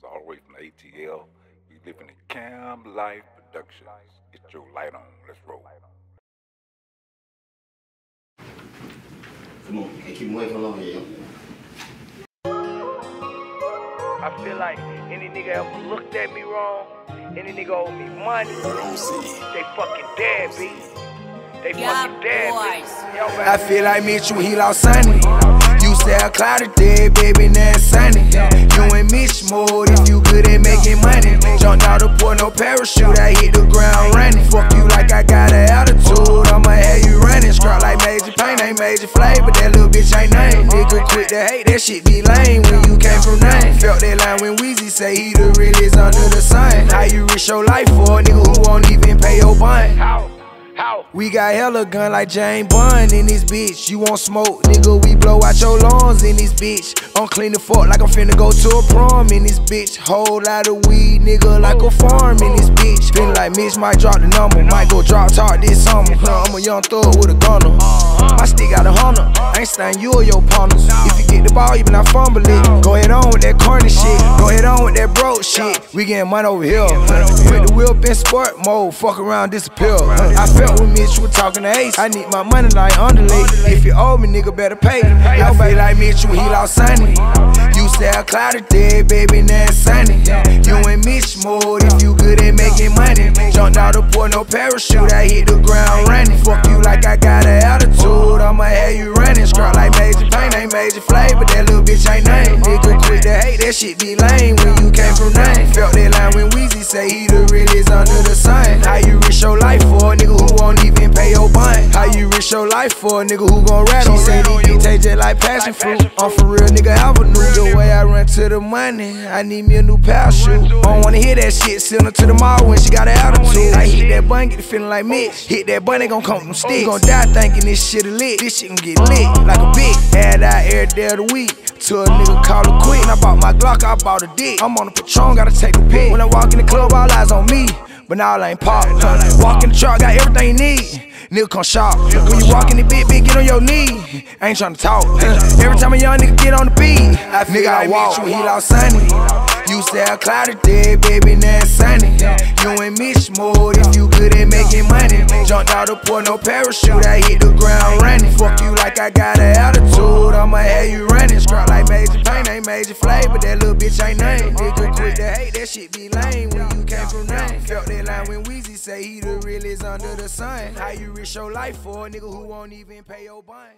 Jones, all the way from the ATL. We living in Camp Life Productions. Get your light on. Let's roll. Come on, can't keep him away for long, yeah. I feel like any nigga ever looked at me wrong, any nigga owe me money, they fucking dead, B. They Yeah, fucking dead, boys. I feel like Mitchell, he lost Sonny. You sell clouded dead, baby, now it's sunny. You and Mitch mode if you good at making money. Jumped out the port, no parachute, I hit the ground running. Fuck you like I got an attitude, I'ma have you running. Scrap like Major Payne, ain't Major Flavor, that little bitch ain't nothing. Nigga quit to hate, that shit be lame when you came from nothing. Felt that line when Weezy say he the realest under the sun. How you risk your life for a nigga who won't even pay your bond? How? We got hella gun like James Bond in this bitch. You want smoke, nigga? We blow out your lungs in this bitch. I'm clean the fuck like I'm finna go to a prom in this bitch. Whole lot of weed, nigga, like a farm in this bitch. Feeling like Mitch might drop the number, might go drop talk this summer. Huh, I'm a young thug with a gunner. My stick got a hunter. I ain't stand you or your partners. If you get the ball, even I fumble it. Go ahead on with that corny shit. Go ahead on with that broke shit. We getting money over here. Put the whip in sport mode. Fuck around, disappear. I felt with Mitch, we talking to Ace. I need my money like underlay. If you owe me, nigga, better pay. I feel like Mitchell, he lost Sonny. You sell clouded dead, baby, now sunny. You and Mitch mode if you good at making money. Jumped out the port, no parachute. I hit the ground running. Fuck you like I got an attitude. I'ma have you running. Scrap like Major Payne, ain't Major Flavor. That little bitch ain't nothing. Nigga quit to hate, that shit be lame when you came from nothing. Felt that line when Weezy say he the realest under the sun. How for a nigga who gon' rat on? He beat taste just like passion fruit. I'm for real, nigga Avenue. The way I run to the money, I need me a new parachute. Don't wanna hear that shit. Send her to the mall when she got an attitude. I hit that button, get the feeling like Mitch. Hit that button, they gon' come from sticks. Gon' die thinking this shit a lit. This shit gon' get lit like a bitch. Add out every day of the week. To a nigga call it quit. And I bought my Glock, I bought a dick. I'm on the Patron, gotta take a pic. When I walk in the club, all eyes on me. But now I ain't pop. Walk in the truck, got everything you need. Nigga come shop. When you walk in the big, big, get on your knee. I ain't tryna talk. Every time a young nigga get on the beat, I nigga I walk. He lost Sonny. You sell clouded dead, baby, now it's sunny. You and Mitch mode if you good at making money. Jumped out the port, no parachute. I hit the ground running. Fuck you like I got an attitude. I'ma have you running. Scrap like Major Payne, ain't Major Flavor. That little bitch ain't nothing. Nigga quit to hate, that shit be lame when you came from. Felt that line when Weezy say he the realest under the sun. How you risk your life for a nigga who won't even pay your bond?